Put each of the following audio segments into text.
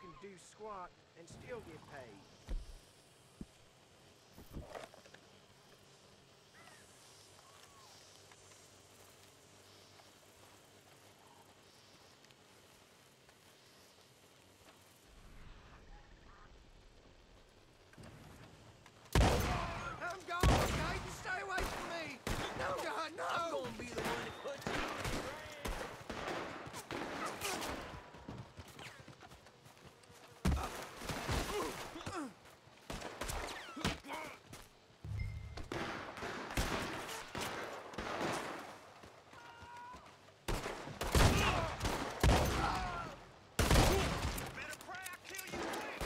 can do squat and still get paid. I'm gone, Gaten. Stay away from me. No, God, no. I'm gonna be the one that puts you in the ground. Better pray I kill you quick.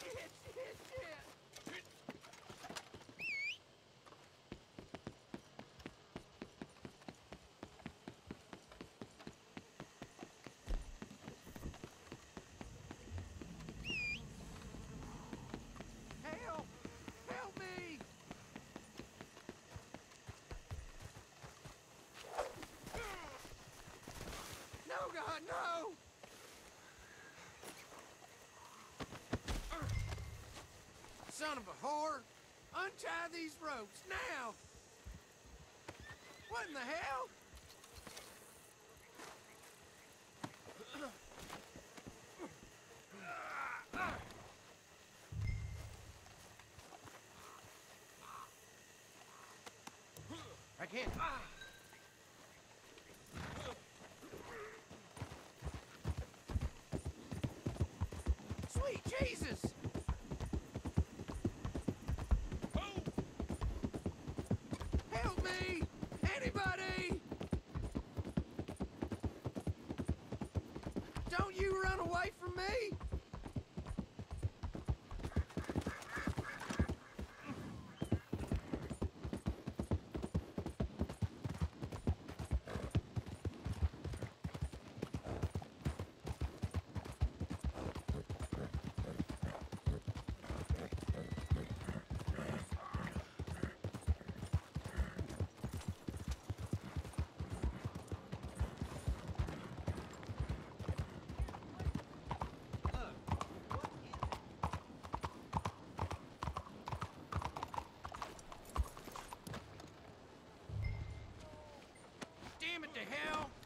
Shit, shit, shit. Help! Help me! No, God, no! Son of a whore! Untie these ropes now! What in the hell? I can't. Ah. Jesus! Help me! Anybody! Don't you run away from me! To hell!